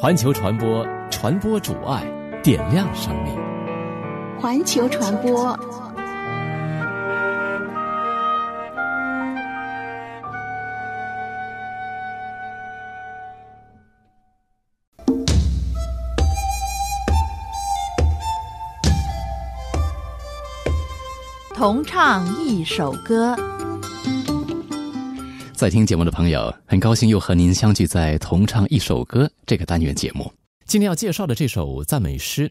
环球传播，传播主爱，点亮生命。环球传播。同唱一首歌。在听节目的朋友，很高兴又和您相聚在《同唱一首歌》这个单元节目。今天要介绍的这首赞美诗，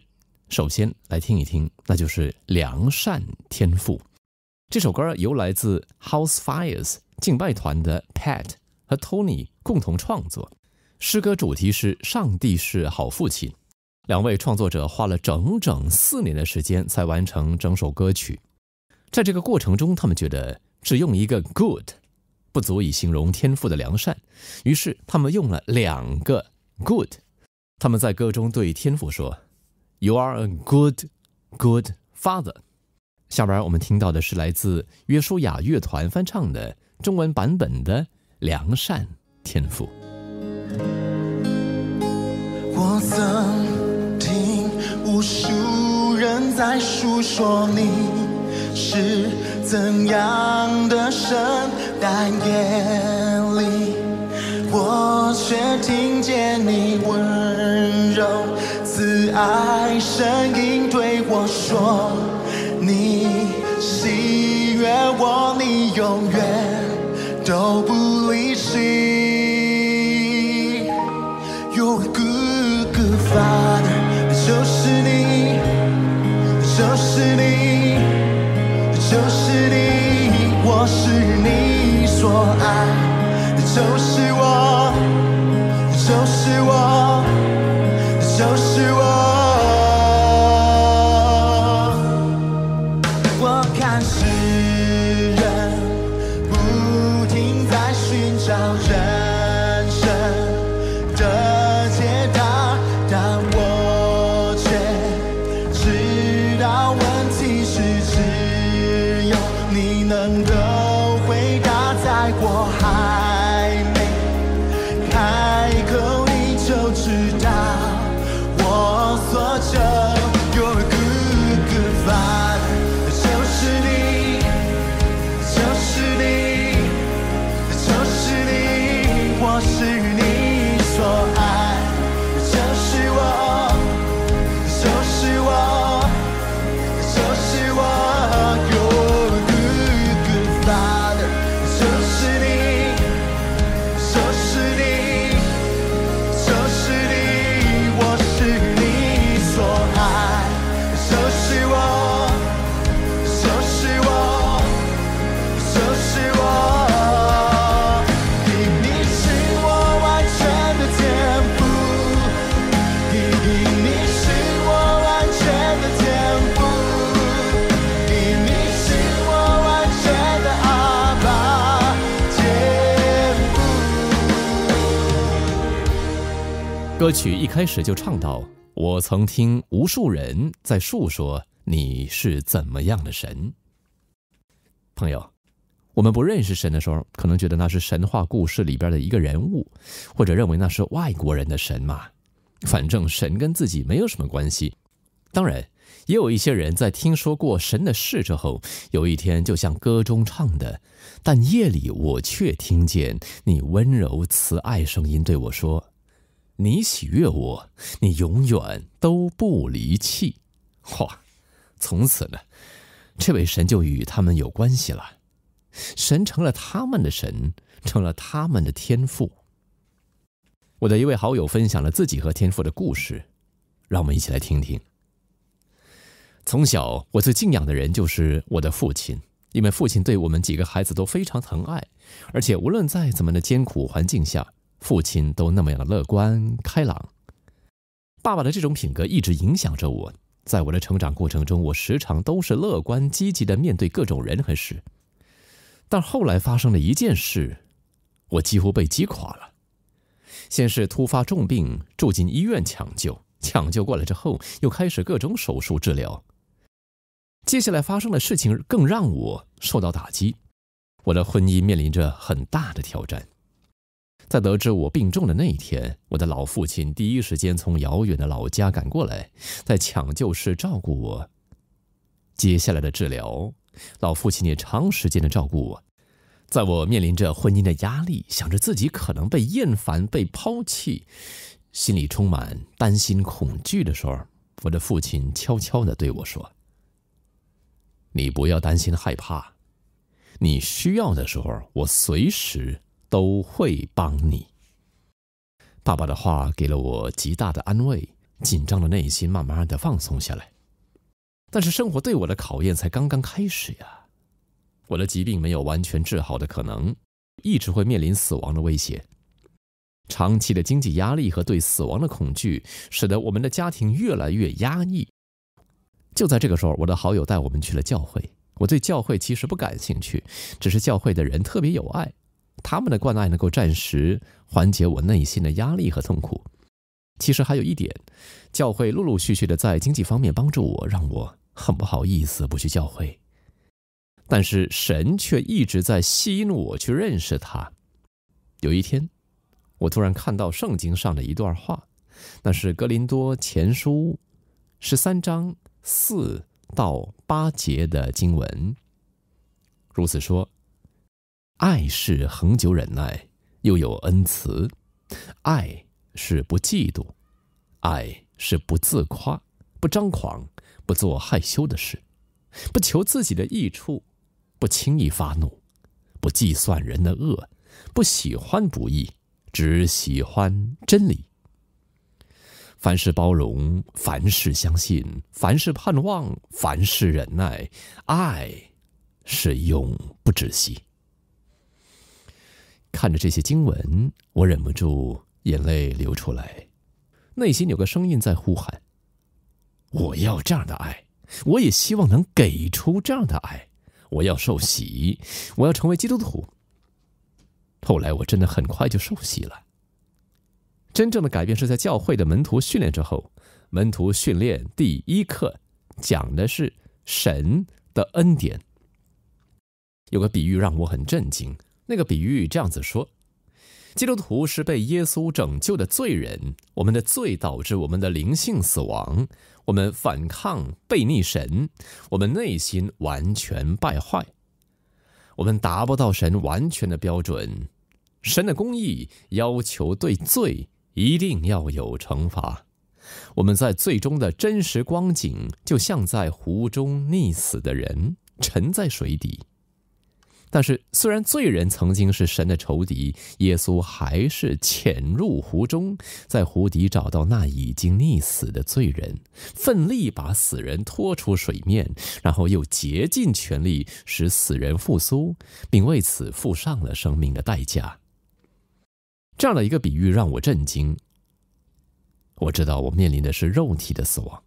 首先来听一听，那就是《良善天赋》。这首歌由来自 House Fires 敬拜团的 Pat 和 Tony 共同创作，诗歌主题是“上帝是好父亲”。两位创作者花了整整四年的时间才完成整首歌曲。在这个过程中，他们觉得只用一个 “good” 不足以形容天赋的良善，于是他们用了两个 “good”。他们在歌中对天赋说：“You are a good, good father。”下边我们听到的是来自约书亚乐团翻唱的中文版本的《良善天赋》。我曾听无数人在述说你。是怎样的神？但夜里，我却听见你温柔慈爱声音对我说：“你喜悦我，你永远都不你所爱，就是我，你就是我，歌曲一开始就唱到：“我曾听无数人在述说你是怎么样的神。”朋友，我们不认识神的时候，可能觉得那是神话故事里边的一个人物，或者认为那是外国人的神嘛。反正神跟自己没有什么关系。当然，也有一些人在听说过神的事之后，有一天就像歌中唱的：“但夜里我却听见你温柔慈爱声音对我说。”你喜悦我，你永远都不离弃。哇！从此呢，这位神就与他们有关系了。神成了他们的神，成了他们的天赋。我的一位好友分享了自己和天赋的故事，让我们一起来听听。从小，我最敬仰的人就是我的父亲，因为父亲对我们几个孩子都非常疼爱，而且无论在怎么的艰苦环境下。父亲都那么样的乐观开朗，爸爸的这种品格一直影响着我。在我的成长过程中，我时常都是乐观积极的面对各种人和事。但后来发生了一件事，我几乎被击垮了。先是突发重病，住进医院抢救，抢救过来之后，又开始各种手术治疗。接下来发生的事情更让我受到打击，我的婚姻面临着很大的挑战。在得知我病重的那一天，我的老父亲第一时间从遥远的老家赶过来，在抢救室照顾我。接下来的治疗，老父亲也长时间的照顾我。在我面临着婚姻的压力，想着自己可能被厌烦、被抛弃，心里充满担心、恐惧的时候，我的父亲悄悄的对我说：“你不要担心、害怕，你需要的时候，我随时。”都会帮你。爸爸的话给了我极大的安慰，紧张的内心慢慢的放松下来。但是生活对我的考验才刚刚开始呀！我的疾病没有完全治好的可能，一直会面临死亡的威胁。长期的经济压力和对死亡的恐惧，使得我们的家庭越来越压抑。就在这个时候，我的好友带我们去了教会。我对教会其实不感兴趣，只是教会的人特别有爱。他们的关爱能够暂时缓解我内心的压力和痛苦。其实还有一点，教会陆陆续续的在经济方面帮助我，让我很不好意思不去教会。但是神却一直在吸引我去认识他。有一天，我突然看到圣经上的一段话，那是格林多前书十三章四到八节的经文，如此说。爱是恒久忍耐，又有恩慈；爱是不嫉妒，爱是不自夸，不张狂，不做害羞的事，不求自己的益处，不轻易发怒，不计算人的恶，不喜欢不义，只喜欢真理。凡事包容，凡事相信，凡事盼望，凡事忍耐。爱是永不止息。看着这些经文，我忍不住眼泪流出来，内心有个声音在呼喊：“我要这样的爱，我也希望能给出这样的爱。我要受洗，我要成为基督徒。”后来我真的很快就受洗了。真正的改变是在教会的门徒训练之后。门徒训练第一课讲的是神的恩典。有个比喻让我很震惊。那个比喻这样子说：基督徒是被耶稣拯救的罪人，我们的罪导致我们的灵性死亡，我们反抗被逆神，我们内心完全败坏，我们达不到神完全的标准。神的公义要求对罪一定要有惩罚。我们在最终的真实光景，就像在湖中溺死的人，沉在水底。但是，虽然罪人曾经是神的仇敌，耶稣还是潜入湖中，在湖底找到那已经溺死的罪人，奋力把死人拖出水面，然后又竭尽全力使死人复苏，并为此付上了生命的代价。这样的一个比喻让我震惊。我知道我面临的是肉体的死亡，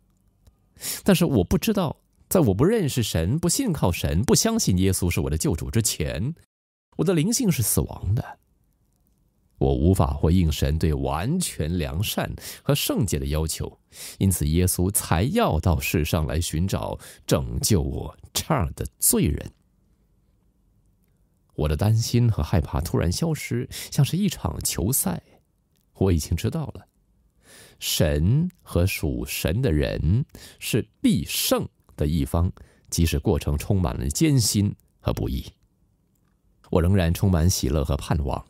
但是我不知道。在我不认识神、不信靠神、不相信耶稣是我的救主之前，我的灵性是死亡的。我无法回应神对完全良善和圣洁的要求，因此耶稣才要到世上来寻找拯救我这样的罪人。我的担心和害怕突然消失，像是一场球赛。我已经知道了，神和属神的人是必胜。的一方，即使过程充满了艰辛和不易，我仍然充满喜乐和盼望。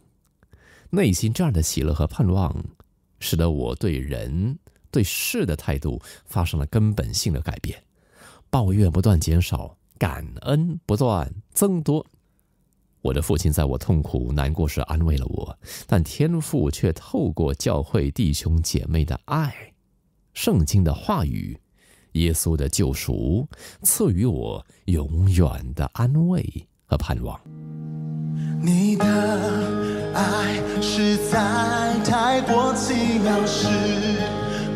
内心这样的喜乐和盼望，使得我对人对事的态度发生了根本性的改变，抱怨不断减少，感恩不断增多。我的父亲在我痛苦难过时安慰了我，但天父却透过教会弟兄姐妹的爱，圣经的话语。耶稣的救赎赐予我永远的安慰和盼望。你的爱实在太过奇妙，是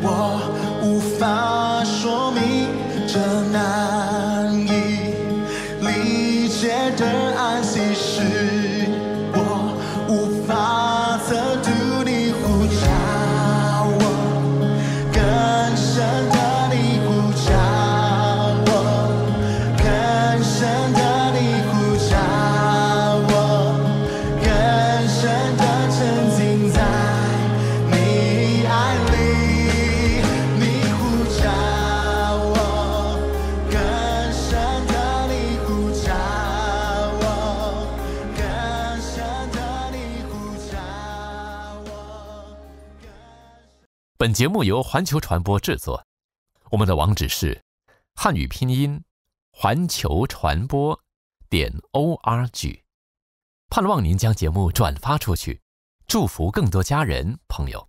我无法说本节目由环球传播制作，我们的网址是汉语拼音环球传播点 o r g。盼望您将节目转发出去，祝福更多家人朋友。